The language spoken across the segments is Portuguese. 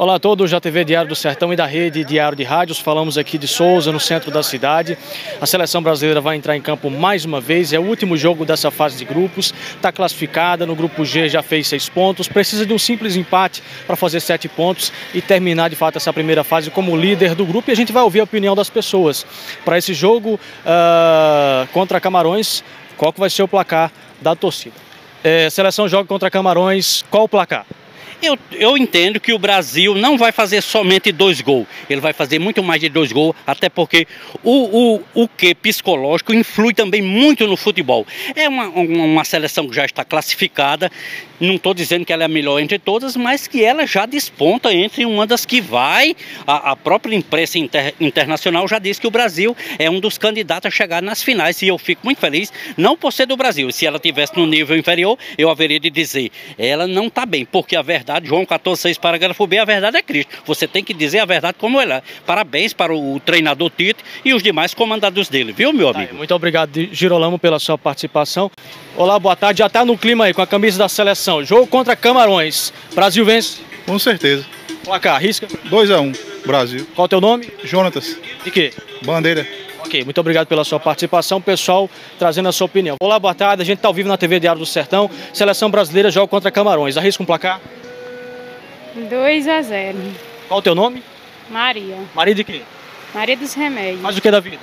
Olá a todos da TV Diário do Sertão e da Rede Diário de Rádios. Falamos aqui de Souza, no centro da cidade. A seleção brasileira vai entrar em campo mais uma vez. É o último jogo dessa fase de grupos. Está classificada. No grupo G já fez seis pontos. Precisa de um simples empate para fazer sete pontos e terminar de fato essa primeira fase como líder do grupo. E a gente vai ouvir a opinião das pessoas. Para esse jogo uh, contra Camarões, qual que vai ser o placar da torcida? É, seleção joga contra Camarões. Qual o placar? Eu, eu entendo que o Brasil não vai fazer somente dois gols, ele vai fazer muito mais de dois gols, até porque o, o, o que psicológico influi também muito no futebol. É uma, uma seleção que já está classificada, não estou dizendo que ela é a melhor entre todas, mas que ela já desponta entre uma das que vai. A, a própria imprensa inter, internacional já disse que o Brasil é um dos candidatos a chegar nas finais, e eu fico muito feliz, não por ser do Brasil. Se ela tivesse no nível inferior, eu haveria de dizer, ela não está bem, porque a verdade verdade, João 14, 6, parágrafo B, a verdade é Cristo. Você tem que dizer a verdade como ela é. Parabéns para o treinador Tite e os demais comandados dele, viu, meu amigo? muito obrigado, Girolamo, pela sua participação. Olá, boa tarde. Já está no clima aí com a camisa da seleção. Jogo contra Camarões. Brasil vence? Com certeza. Placar, risca? 2x1, um, Brasil. Qual o teu nome? Jonatas. De quê? Bandeira. Ok, muito obrigado pela sua participação, pessoal, trazendo a sua opinião. Olá, boa tarde. A gente está ao vivo na TV Diário do Sertão. Seleção brasileira joga contra Camarões. Arrisca um placar? 2 a 0. Qual o teu nome? Maria. Maria de quê? Maria dos Remédios. Faz o que da vida?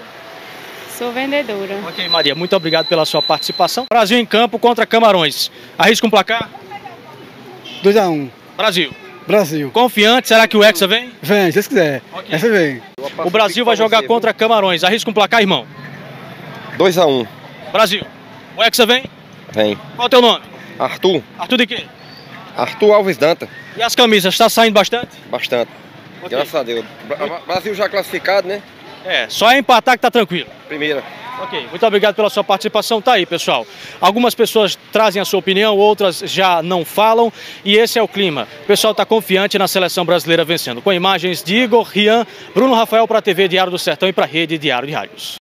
Sou vendedora. Ok, Maria, muito obrigado pela sua participação. Brasil em campo contra Camarões. Arrisca um placar? 2 a 1. Um. Brasil. Brasil. Confiante, será que o Hexa vem? Vem, se quiser. Okay. Essa vem. O Brasil vai jogar contra Camarões. Arrisca um placar, irmão? 2 a 1. Um. Brasil. O Hexa vem? Vem. Qual é o teu nome? Arthur. Arthur de quê? Arthur Alves Danta. E as camisas, está saindo bastante? Bastante. Okay. Graças a Deus. Brasil já classificado, né? É, só é empatar que tá tranquilo. Primeira. Ok, muito obrigado pela sua participação. Tá aí, pessoal. Algumas pessoas trazem a sua opinião, outras já não falam. E esse é o clima. O pessoal está confiante na seleção brasileira vencendo. Com imagens de Igor, Rian, Bruno Rafael para a TV Diário do Sertão e para a Rede Diário de Rádios.